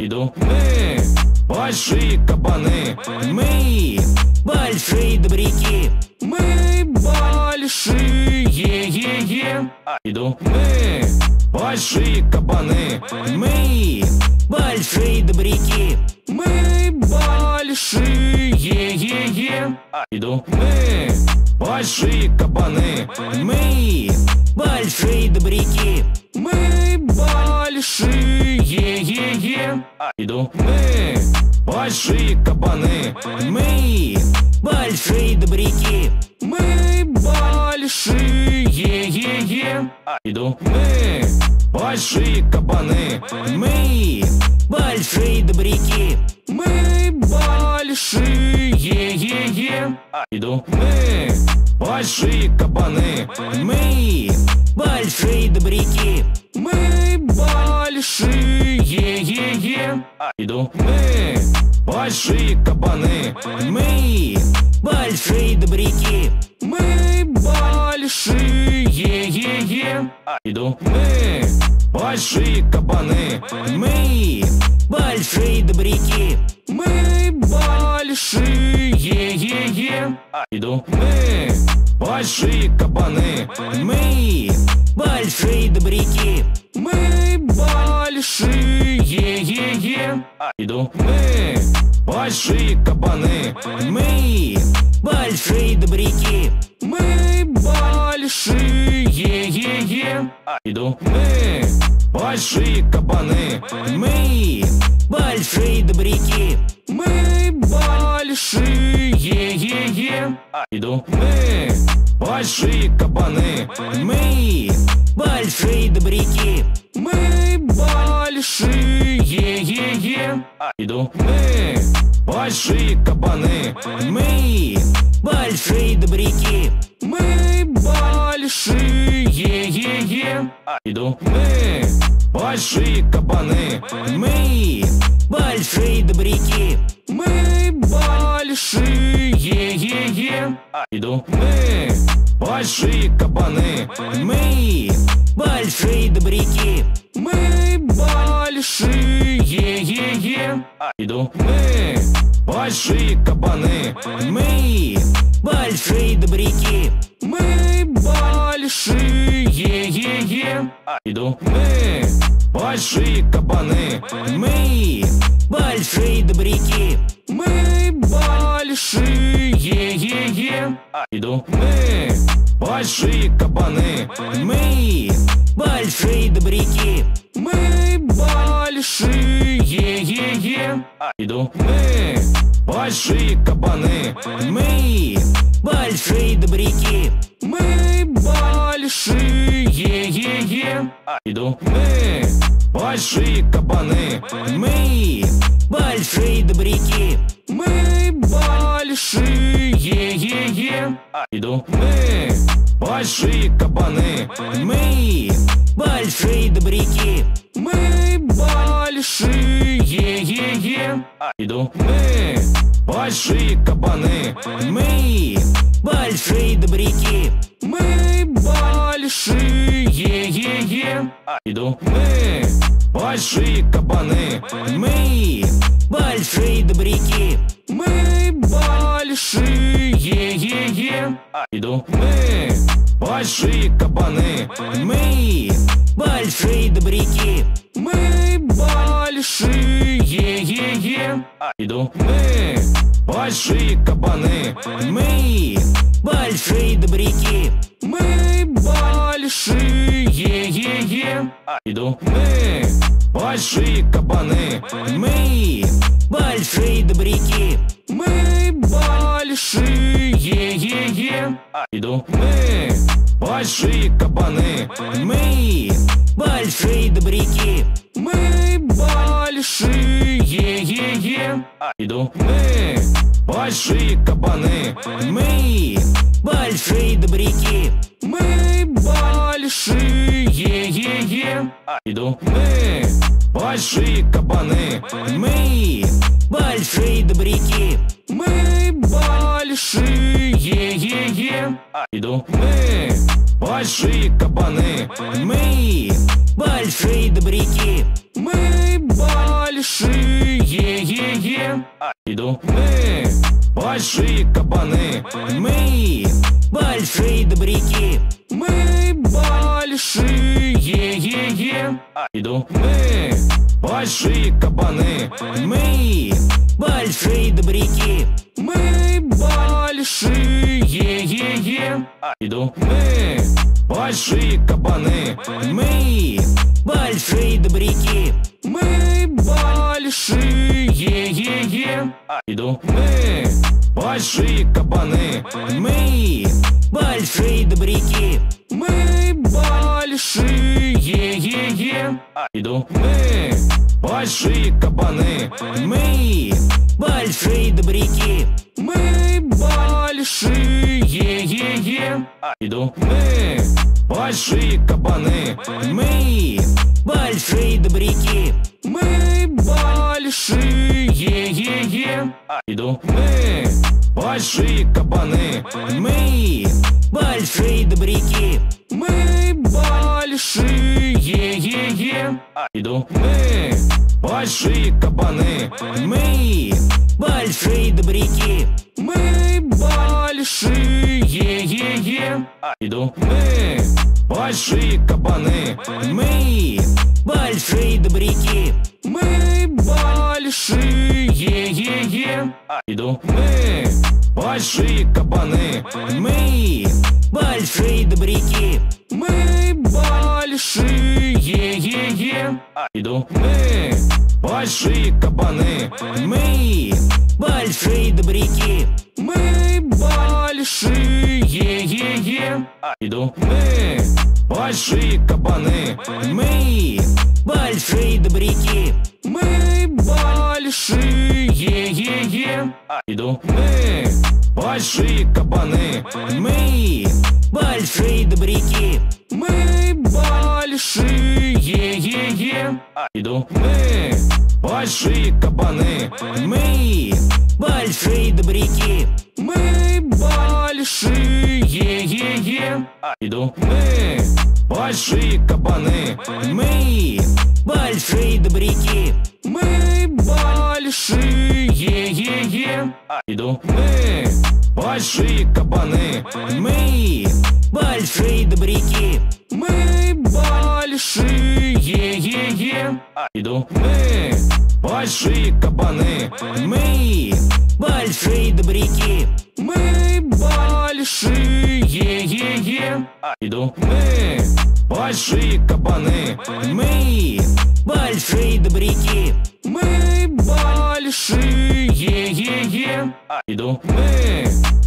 Иду. Мы большие кабаны. Мы большие добряки. Мы большие е-е. Иду. Мы большие кабаны. Мы большие добряки. Мы большие е-е. Иду. Мы большие кабаны. Мы большие добряки. Мы большие е-е. Иду. Мы большие кабаны. Мы большие добряки. Мы большие е-е. Иду. Мы большие кабаны. Мы большие добряки. Мы большие е-е. Иду. Мы большие кабаны. Мы большие добряки. Мы большие е-е. Иду. Мы большие кабаны. Мы большие добряки. Мы большие е-е. Иду. Мы большие кабаны. Мы большие добряки. Мы большие е-е. Иду. Мы большие кабаны. Мы большие добряки. Мы большие е-е. Иду. Мы большие кабаны. Мы большие добряки. Мы большие е-е. Иду. Мы большие кабаны. Мы большие добряки. Мы большие е-е. Иду. Мы большие кабаны. Мы большие добряки. Мы большие е-е. Иду. Мы большие кабаны. Мы большие добряки. Мы большие е-е. Иду. Мы большие кабаны. Мы большие добряки. Мы большие е-е. Иду. Мы большие кабаны. Мы большие добряки. Мы большие е-е. Иду. Мы большие кабаны. Мы большие добряки. Мы большие е-е. Иду. Мы большие кабаны. Мы большие добряки. Мы большие е-е. Иду. Мы большие кабаны. Мы большие добряки. Мы большие е-е. Иду. Мы большие кабаны. Мы большие добряки. Мы большие Иду. Мы большие кабаны. Мы большие добряки. Мы большие е-е. Мы большие кабаны. Мы большие добряки. Мы большие е-е. Мы большие кабаны. Мы большие добряки. Мы большие е-е. Иду. Мы большие кабаны. Мы большие добряки. Мы большие е-е. Иду. Мы большие кабаны. Мы большие добряки. Мы большие е-е. Иду. Мы большие кабаны. Мы большие добряки. Мы большие е-е. Иду. Мы большие кабаны. Мы большие добряки. Мы большие е-е. Иду. Мы большие кабаны. Мы большие добряки. Иду. Мы большие кабаны. Мы большие добряки. Мы большие е-е. Иду. Мы большие кабаны. Мы большие добряки. Мы большие е-е. Иду. Мы большие кабаны. Мы большие добряки. Мы большие, е-е. Иду. Мы большие кабаны. Мы большие добряки. Мы большие, е-е. Иду. Мы большие кабаны. Мы большие добряки. Мы большие, е-е. Иду. Мы большие кабаны. Мы большие добряки. Мы большие, е-е. Иду. Мы большие кабаны. Мы большие добряки. Мы большие, е-е. Иду. Мы большие кабаны. Мы большие добряки. Мы большие, е-е. Иду. Мы большие кабаны. Мы большие добряки. Мы большие, е-е. Иду. Мы большие кабаны. Мы большие добряки. Мы большие, е-е. Иду. Мы большие кабаны. Мы большие добряки. Е-е. Иду. Мы большие кабаны. Мы большие добряки. Мы большие, е-е. Иду. Мы большие кабаны. Мы большие добряки. Мы большие, е-е. Иду. Мы большие кабаны. Мы большие добряки. Мы большие, е-е. Иду. Мы большие кабаны. Мы большие добряки. Мы большие, е-е. Иду. Мы большие кабаны. Мы большие добряки. Мы Иду. Мы большие кабаны. Мы большие добряки. Мы большие, е-е. Иду. Мы большие кабаны. Мы большие добряки. Мы большие, е-е. Иду. Мы большие кабаны. Мы большие добряки. Мы большие, е-е. Иду. Мы большие кабаны. Мы большие добряки. Мы большие, е-е. Иду. Мы большие кабаны. Мы большие добряки. Мы большие, е-е. Иду. Мы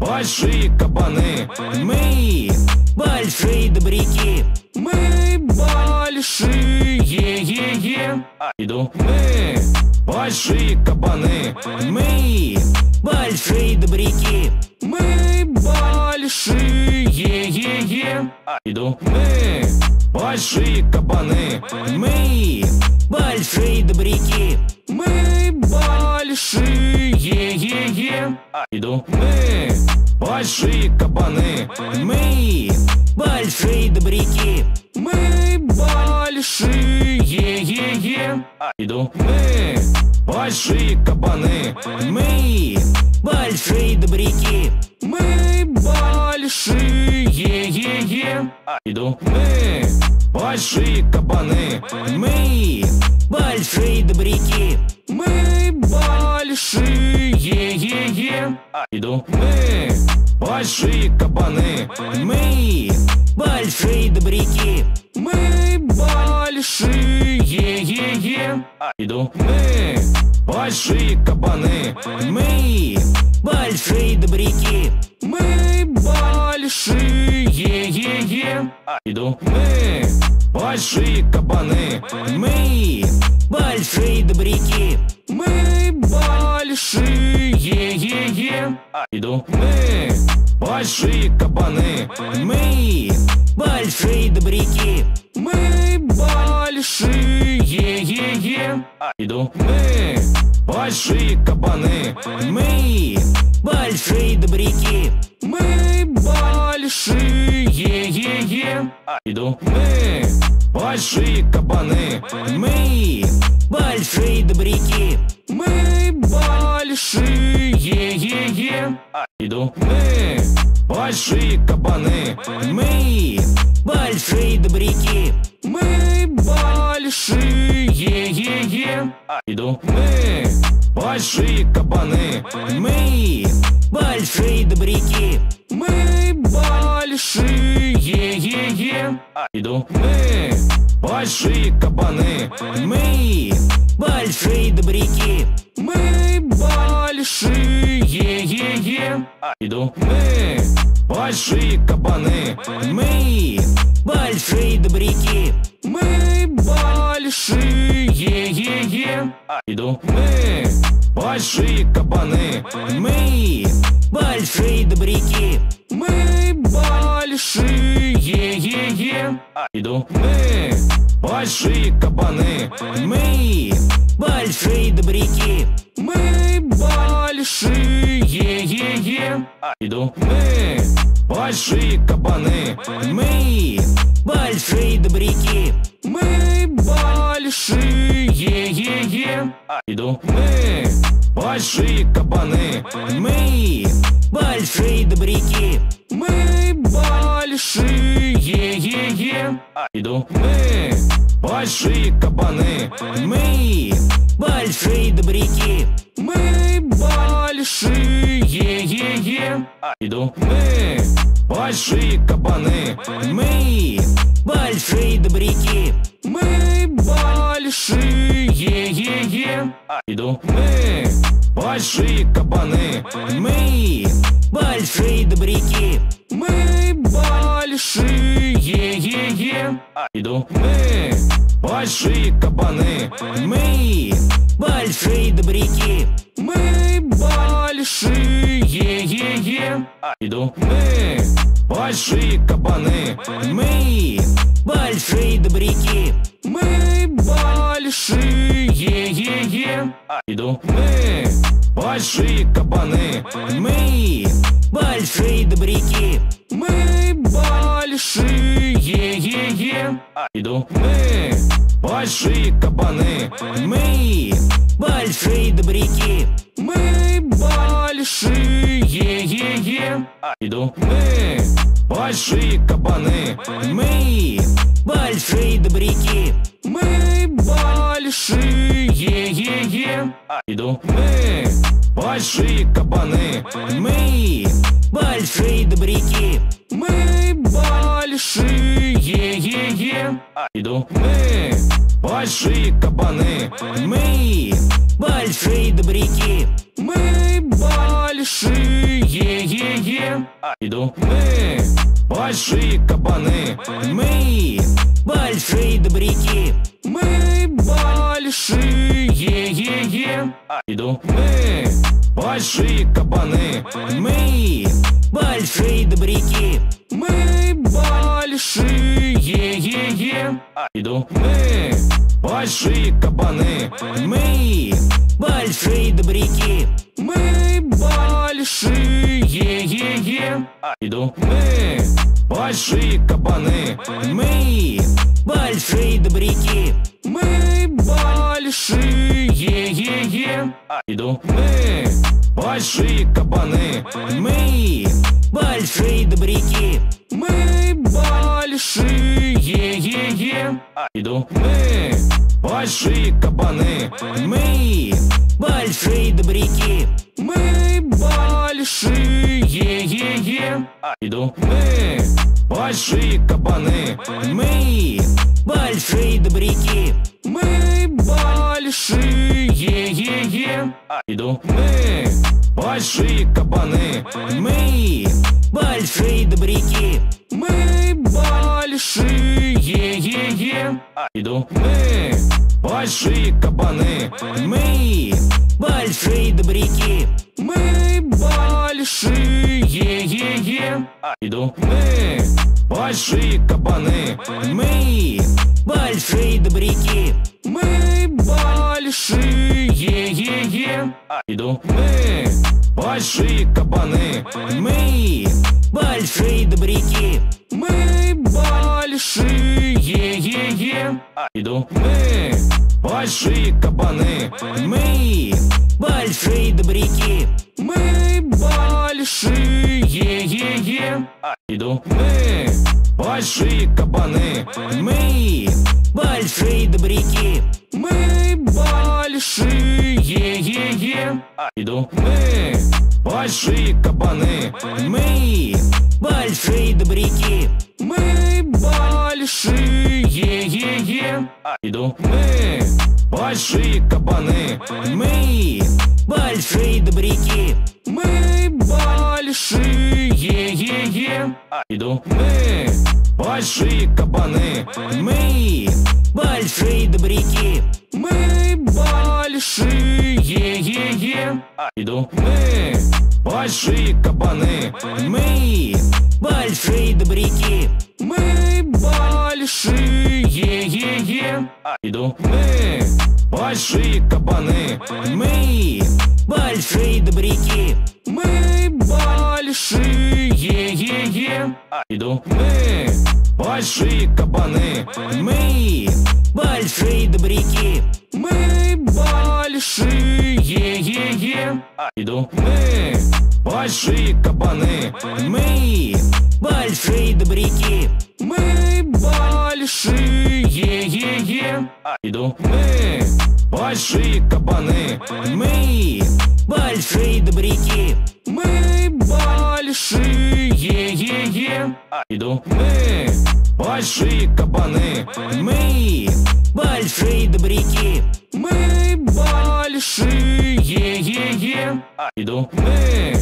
большие кабаны. Мы большие добряки. Мы большие, е-е. Иду. Мы большие кабаны. Мы большие добряки. Мы большие, е-е. Иду. Мы большие кабаны. Мы большие добряки. Мы большие, е-е. Иду. Мы большие кабаны. Мы большие добряки. Мы большие, е-е. Иду. Мы большие кабаны. Мы большие добряки. Мы большие, е-е. Иду. Мы большие кабаны. Мы большие добряки. Мы большие, е-е. Иду. Мы большие кабаны. Мы большие добряки. Мы большие, е-е. Иду. Мы большие кабаны. Мы большие добряки. Мы большие, е-е. Иду. Мы большие кабаны. Мы добряки. Мы большие, е-е. Иду. Мы большие кабаны. Мы большие добряки. Мы большие, е-е. Иду. Мы большие кабаны. Мы большие добряки. Мы большие, е-е. Иду. Мы большие кабаны. Мы большие добряки. Мы большие, е-е. Иду. Мы большие кабаны. Мы большие добряки. Мы большие, е-е. Иду. Мы большие кабаны. Мы большие добряки. Мы большие, е-е. Иду. Мы большие кабаны. Мы большие добряки. Мы большие, е-е. Иду. Мы большие кабаны. Мы большие добряки. Мы большие, е-е. Иду. Мы большие кабаны. Мы большие добряки. Мы большие, е-е. Иду. Мы большие кабаны. Мы большие добряки. Мы большие, е-е. Иду. Мы большие кабаны. Мы большие добряки. Мы большие, е-е. Иду. Мы большие кабаны. Мы большие добряки. Мы большие, е-е. Иду. Мы большие кабаны. Мы большие добряки. Мы большие, е-е. Иду. Мы большие кабаны. Мы большие добряки. Мы большие, е-е. Иду. Мы большие кабаны. Мы большие добряки. Мы большие, е-е. Иду. Мы большие кабаны. Иду. Мы большие кабаны. Мы большие добряки. Мы большие, е-е. Иду. Мы большие кабаны. Мы большие добряки. Мы большие, е-е. Иду. Мы большие кабаны. Мы большие добряки. Мы большие, е-е. Иду. Мы большие кабаны. Мы большие добряки. Мы большие, е-е. Иду. Мы большие кабаны. Мы большие добряки. Мы большие, е-е. Иду. Мы большие кабаны. Мы большие добряки. Мы большие, е-е. Иду. Мы большие кабаны. Мы большие добряки. Мы большие, е-е. Иду. Мы большие кабаны. Мы большие добряки. Мы большие, е-е. Иду. Мы большие кабаны. Мы большие добряки. Мы большие, е-е. Иду. Мы большие кабаны. Мы большие добряки. Мы большие, е-е. Иду. Мы большие кабаны. Мы большие добряки. Мы большие, е-е. Иду. Мы большие кабаны. Мы большие добряки. Мы большие, е-е. Иду. Мы большие кабаны. Мы большие добряки. Мы большие, е-е. Иду. Мы большие кабаны. Мы большие добряки. Мы большие, е-е. Иду. Мы большие кабаны. Мы большие добряки. Мы большие, е-е. Иду. Мы большие кабаны. Мы большие добряки. Мы большие, е-е. Иду. Мы большие кабаны. Мы большие добряки. Мы большие. Е-е-е. Иду. Мы большие кабаны. Мы большие добряки. Мы большие. Е-е-е. Иду. Мы большие кабаны. Мы большие добряки. Мы большие. Иду. Мы большие кабаны. Мы большие добряки. Мы большие. Е-е-е. Иду. Мы большие кабаны. Мы большие добряки. Мы большие. Е-е-е. Иду. Мы большие кабаны. Мы большие добряки. Мы большие. Иду. Мы большие кабаны. Мы большие добряки. Мы большие. Е-е-е. Иду. Мы большие кабаны. Мы большие добряки. Мы большие. Е-е-е. Иду. Мы большие кабаны. Мы большие добряки. Мы большие. Е-е-е. Иду. Мы большие кабаны. Мы большие добряки. Мы большие. Е-е-е. Иду. Мы большие кабаны. Мы большие добряки. Мы большие. Е-е-е. Иду. Мы большие кабаны. Мы большие добряки. Мы большие. Е-е-е. Иду. Мы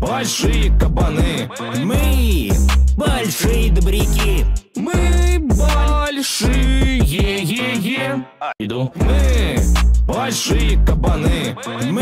большие кабаны. Мы большие добряки. Мы большие. Е-е-е. Иду. Мы большие кабаны. Мы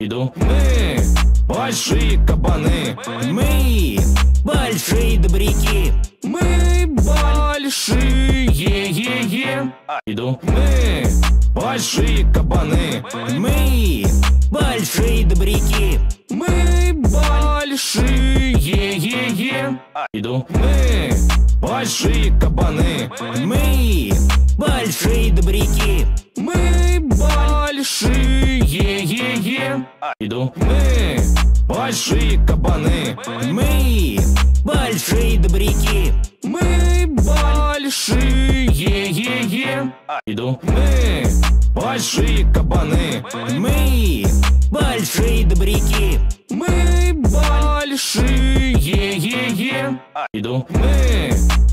Иду. Мы большие кабаны. Мы большие добряки. Мы большие. Е-е-е. Иду. Мы большие кабаны. Мы большие добряки. Мы большие. Е-е-е. Иду. Мы большие кабаны. Мы большие добряки. Мы большие. Е-е-е. Иду. Мы большие кабаны. Мы большие добряки. Мы большие. Е-е-е. Иду. Мы большие кабаны. Мы большие добряки. Мы большие. Е-е-е. Иду. Мы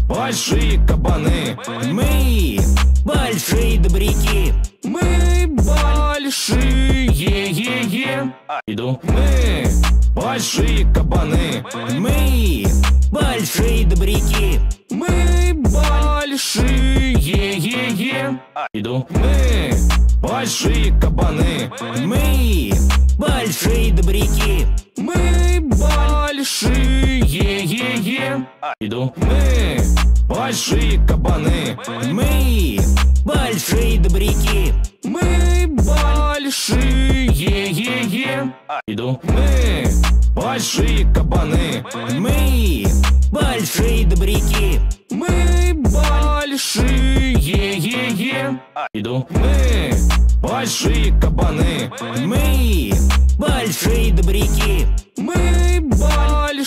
большие кабаны. Мы большие добряки. Мы большие. Е-е-е. Иду. Мы большие кабаны. Мы большие добряки. Мы большие. Е-е-е. Иду. Мы большие кабаны. Мы большие добряки. Мы большие. Е-е-е. Иду. Мы большие кабаны. Мы большие добряки. Мы большие. Е-е-е. Иду. Мы большие кабаны. Мы большие добряки. Мы большие. Е-е-е. Иду. Мы большие кабаны. Мы большие добряки.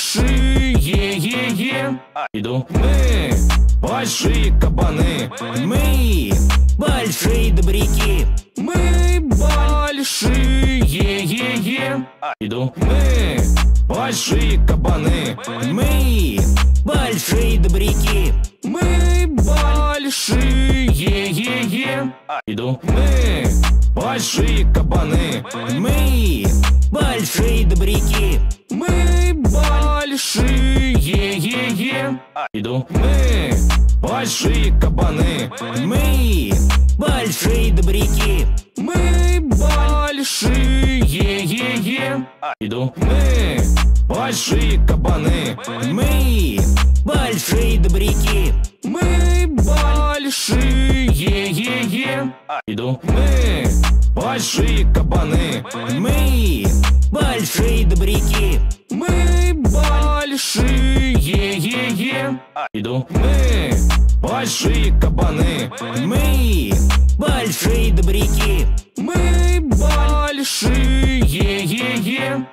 Большие. Е-е-е. Иду. Мы большие кабаны. Мы большие добряки. Мы большие. Е-е-е. Иду. Мы большие кабаны. Мы большие добряки. Мы большие. Е-е-е. Иду. Мы большие кабаны. Мы большие добряки. Мы большие. Е-е-е. Иду. Мы большие кабаны. Мы добряки. Мы большие. Е-е-е. Иду. Мы большие кабаны. Мы большие добряки. Мы большие. большие, е-е. Иду. Мы большие кабаны. Мы большие добряки. Мы большие, е-е. Иду. Мы большие кабаны. Мы большие добряки. Мы большие, е-е.